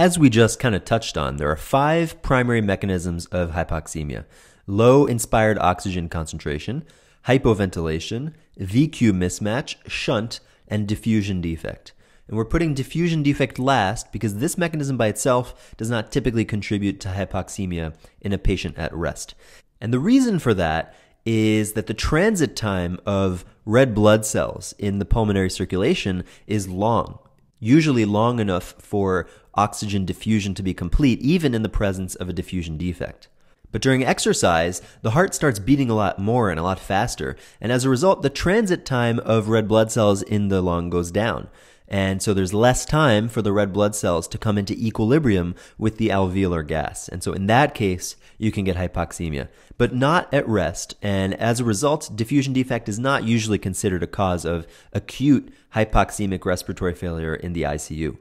as we just kind of touched on, there are five primary mechanisms of hypoxemia low inspired oxygen concentration, hypoventilation, VQ mismatch, shunt, and diffusion defect. And we're putting diffusion defect last because this mechanism by itself does not typically contribute to hypoxemia in a patient at rest. And the reason for that is that the transit time of red blood cells in the pulmonary circulation is long, usually long enough for oxygen diffusion to be complete, even in the presence of a diffusion defect. But during exercise, the heart starts beating a lot more and a lot faster, and as a result, the transit time of red blood cells in the lung goes down. And so there's less time for the red blood cells to come into equilibrium with the alveolar gas. And so in that case, you can get hypoxemia, but not at rest. And as a result, diffusion defect is not usually considered a cause of acute hypoxemic respiratory failure in the ICU.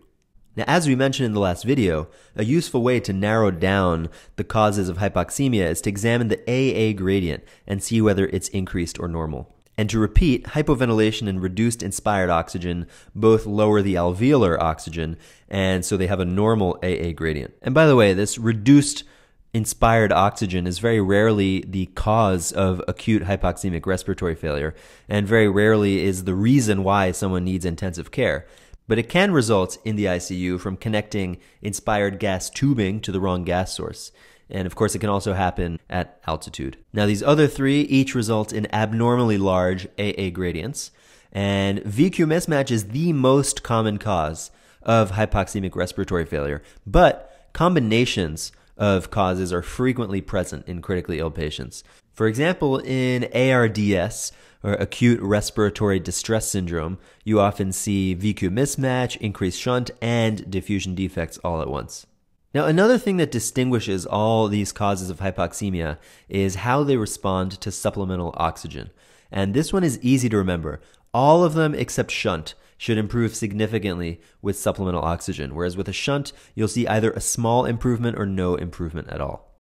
Now, as we mentioned in the last video, a useful way to narrow down the causes of hypoxemia is to examine the AA gradient and see whether it's increased or normal. And to repeat, hypoventilation and reduced inspired oxygen both lower the alveolar oxygen, and so they have a normal AA gradient. And by the way, this reduced inspired oxygen is very rarely the cause of acute hypoxemic respiratory failure, and very rarely is the reason why someone needs intensive care. But it can result in the ICU from connecting inspired gas tubing to the wrong gas source. And of course, it can also happen at altitude. Now, these other three each result in abnormally large AA gradients. And VQ mismatch is the most common cause of hypoxemic respiratory failure. But combinations of causes are frequently present in critically ill patients. For example, in ARDS, or acute respiratory distress syndrome, you often see VQ mismatch, increased shunt, and diffusion defects all at once. Now, another thing that distinguishes all these causes of hypoxemia is how they respond to supplemental oxygen. And this one is easy to remember. All of them except shunt should improve significantly with supplemental oxygen, whereas with a shunt, you'll see either a small improvement or no improvement at all.